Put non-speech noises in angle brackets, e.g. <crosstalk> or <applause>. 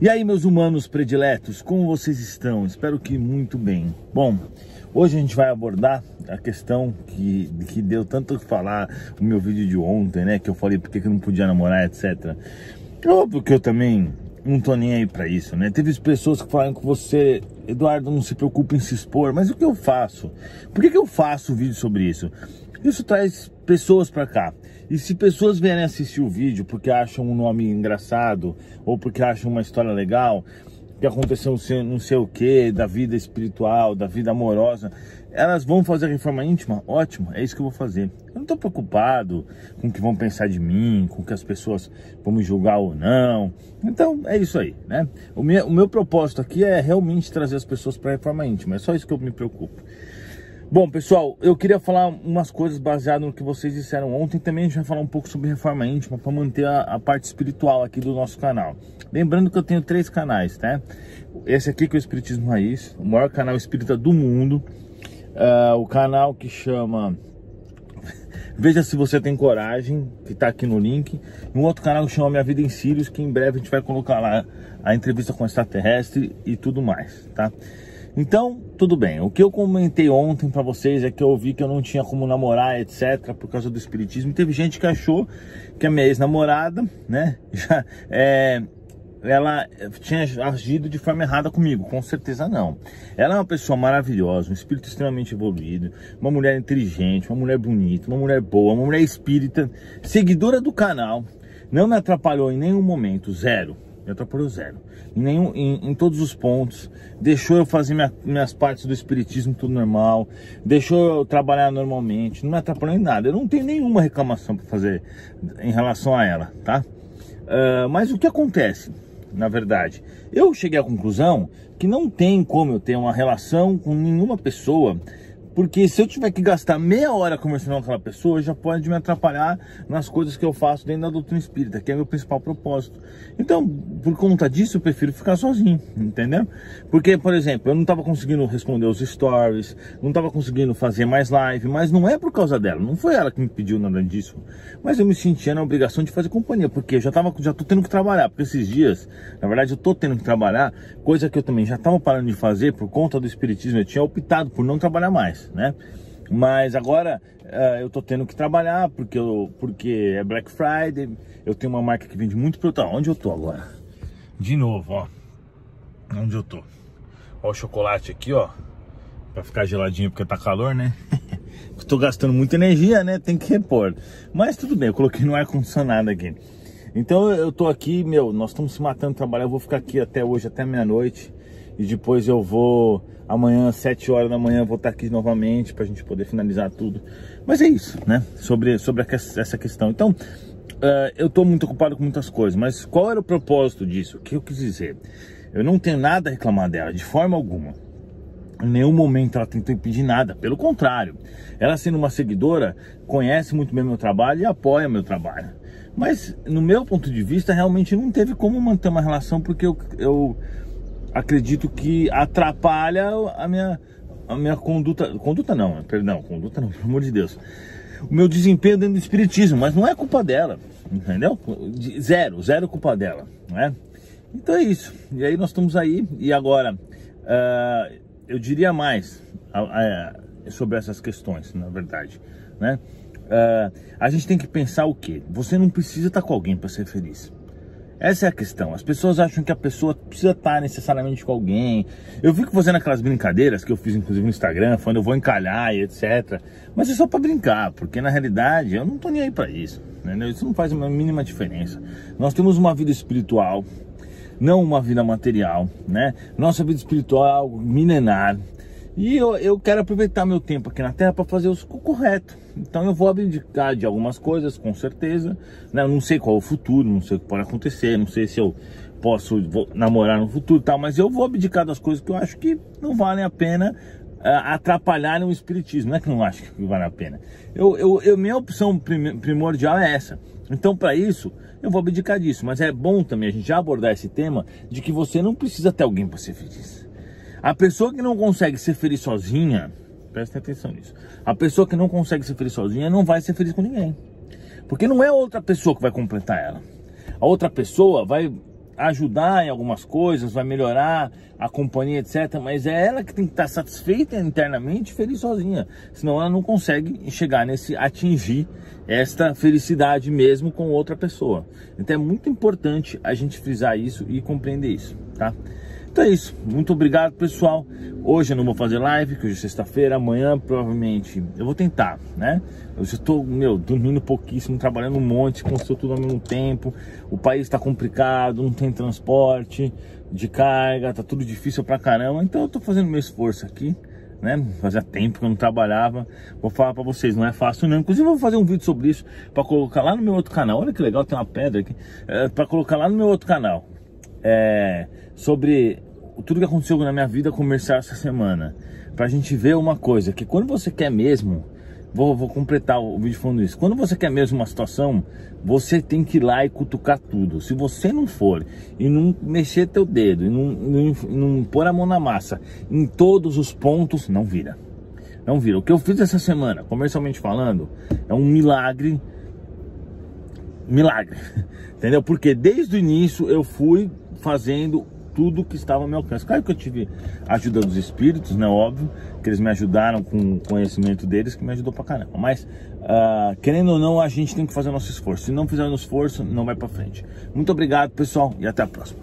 E aí, meus humanos prediletos, como vocês estão? Espero que muito bem. Bom, hoje a gente vai abordar a questão que, que deu tanto que falar no meu vídeo de ontem, né? Que eu falei porque que eu não podia namorar, etc. Óbvio que eu também não tô nem aí pra isso, né? Teve pessoas que falaram com você, Eduardo, não se preocupe em se expor, mas o que eu faço? Por que, que eu faço vídeo sobre isso? Isso traz pessoas para cá. E se pessoas vierem assistir o vídeo porque acham um nome engraçado ou porque acham uma história legal, que aconteceu não sei o que, da vida espiritual, da vida amorosa, elas vão fazer a reforma íntima? Ótimo, é isso que eu vou fazer. Eu não estou preocupado com o que vão pensar de mim, com o que as pessoas vão me julgar ou não. Então é isso aí, né? O meu, o meu propósito aqui é realmente trazer as pessoas para a reforma íntima, é só isso que eu me preocupo. Bom, pessoal, eu queria falar umas coisas baseadas no que vocês disseram ontem. Também a gente vai falar um pouco sobre reforma íntima para manter a, a, parte espiritual aqui do nosso canal. Lembrando que eu tenho três canais, né? Esse aqui que é o Espiritismo Raiz, o maior canal espírita do mundo. Uh, o canal que chama <laughs> Veja se você tem coragem, que está aqui no link. Um outro canal que chama Minha Vida em Sírios, que em breve a gente vai colocar lá a entrevista com o extraterrestre e tudo mais, tá? Então, tudo bem. O que eu comentei ontem para vocês é que eu vi que eu não tinha como namorar, etc, por causa do espiritismo. Teve gente que achou que a minha ex-namorada, né, <laughs> já é ela tinha agido de forma errada comigo, com certeza não. Ela é uma pessoa maravilhosa, um espírito extremamente evoluído, uma mulher inteligente, uma mulher bonita, uma mulher boa, uma mulher espírita, seguidora do canal, não me atrapalhou em nenhum momento, zero atrapalhou zero. Em, nenhum, em, em, todos os pontos. Deixou eu fazer minha, minhas partes do espiritismo tudo normal. Deixou eu trabalhar normalmente. Não me atrapalhou em nada. Eu não tenho nenhuma reclamação para fazer em relação a ela, tá? Uh, mas o que acontece, na verdade? Eu cheguei à conclusão que não tem como eu ter uma relação com nenhuma pessoa porque se eu tiver que gastar meia hora conversando com aquela pessoa, já pode me atrapalhar nas coisas que eu faço dentro da doutrina espírita, que é meu principal propósito. Então, por conta disso, eu prefiro ficar sozinho, entendeu? Porque, por exemplo, eu não estava conseguindo responder os stories, não estava conseguindo fazer mais live, mas não é por causa dela, não foi ela que me pediu nada disso. Mas eu me sentia na obrigação de fazer companhia, porque eu já tava, já tô tendo que trabalhar, porque esses dias, na verdade, eu tô tendo que trabalhar, coisa que eu também já estava parando de fazer por conta do espiritismo, eu tinha optado por não trabalhar mais né? Mas agora uh, eu tô tendo que trabalhar porque, eu, porque é Black Friday. Eu tenho uma marca que vende muito produto. Onde eu tô agora? De novo, ó. Onde eu tô? Ó o chocolate aqui, ó. Pra ficar geladinho porque tá calor, né? <laughs> tô gastando muita energia, né? Tem que repor. Mas tudo bem, eu coloquei no ar-condicionado aqui. Então eu tô aqui, meu, nós estamos se matando trabalhar. Eu vou ficar aqui até hoje, até meia-noite e depois eu vou amanhã, 7 horas da manhã, vou estar aqui novamente para a gente poder finalizar tudo. Mas é isso, né? Sobre, sobre essa questão. Então, uh, eu estou muito ocupado com muitas coisas, mas qual era o propósito disso? O que eu quis dizer? Eu não tenho nada a reclamar dela, de forma alguma. Em nenhum momento ela tentou impedir nada, pelo contrário. Ela, sendo uma seguidora, conhece muito bem meu trabalho e apoia meu trabalho. Mas, no meu ponto de vista, realmente não teve como manter uma relação, porque eu, eu acredito que atrapalha a minha, a minha conduta. Conduta não, perdão, conduta não, <laughs> pelo amor de Deus. O meu desempenho dentro do espiritismo, mas não é culpa dela, entendeu? Zero, zero culpa dela, não é? Então é isso. E aí nós estamos aí, e agora, uh, eu diria mais uh, uh, sobre essas questões, na verdade, né? a gente tem que pensar o que? Você não precisa estar com alguém para ser feliz. Essa é a questão. As pessoas acham que a pessoa precisa estar necessariamente com alguém. Eu fico fazendo aquelas brincadeiras que eu fiz inclusive no Instagram, falando eu vou encalhar e etc. Mas é só para brincar, porque na realidade eu não tô nem aí para isso. Isso não faz uma mínima diferença. Nós temos uma vida espiritual, não uma vida material, né? Nossa vida espiritual é algo milenar. E eu, eu quero aproveitar meu tempo aqui na Terra para fazer o correto. Então eu vou abdicar de algumas coisas, com certeza. Né? Eu não sei qual é o futuro, não sei o que pode acontecer, não sei se eu posso namorar no futuro tal, mas eu vou abdicar das coisas que eu acho que não valem a pena uh, atrapalharem o espiritismo. Não é que não acho que vale a pena. Eu, eu, eu minha opção primordial é essa. Então, para isso, eu vou abdicar disso. Mas é bom também a gente já abordar esse tema de que você não precisa ter alguém para ser feliz. A pessoa que não consegue ser feliz sozinha, presta atenção nisso. A pessoa que não consegue ser feliz sozinha não vai ser feliz com ninguém. Porque não é outra pessoa que vai completar ela. A outra pessoa vai ajudar em algumas coisas, vai melhorar a companhia, etc. Mas é ela que tem que estar satisfeita internamente, feliz sozinha. Senão ela não consegue chegar nesse atingir esta felicidade mesmo com outra pessoa. Então é muito importante a gente frisar isso e compreender isso, tá? Então é isso. Muito obrigado, pessoal. Hoje eu não vou fazer live, que hoje é sexta-feira. Amanhã, provavelmente, eu vou tentar, né? Eu já estou, meu, dormindo pouquíssimo, trabalhando um monte, construindo tudo ao mesmo tempo. O país está complicado, não tem transporte de carga, tá tudo difícil pra caramba. Então eu tô fazendo meu esforço aqui. Né? Fazia tempo que eu não trabalhava. Vou falar para vocês, não é fácil não. Inclusive eu vou fazer um vídeo sobre isso para colocar lá no meu outro canal. Olha que legal, tem uma pedra aqui. É, para colocar lá no meu outro canal. É, sobre tudo que aconteceu na minha vida comercial essa semana. Pra gente ver uma coisa, que quando você quer mesmo, vou, vou completar o vídeo falando isso. Quando você quer mesmo uma situação, você tem que ir lá e cutucar tudo. Se você não for e não mexer teu dedo, e não, não, não pôr a mão na massa em todos os pontos, não vira. Não vira. O que eu fiz essa semana, comercialmente falando, é um milagre. Milagre. <laughs> Entendeu? Porque desde o início eu fui fazendo tudo que estava ao meu alcance. Claro que eu tive a ajuda dos espíritos, né? Óbvio, que eles me ajudaram com o conhecimento deles, que me ajudou pra caramba. Mas, uh, querendo ou não, a gente tem que fazer o nosso esforço. Se não fizer o nosso esforço, não vai pra frente. Muito obrigado, pessoal, e até a próxima.